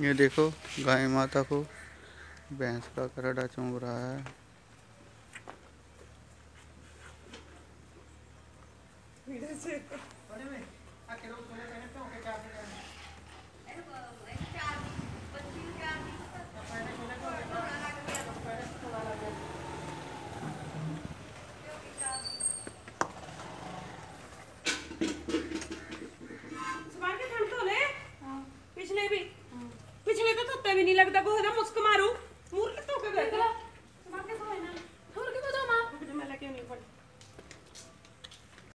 ये देखो गाय माता को भैंस का करड़ा चूम रहा है। तो हाँ। पिछले भी। भी नहीं लगता वो है ना